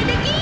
¡Sálganse de aquí!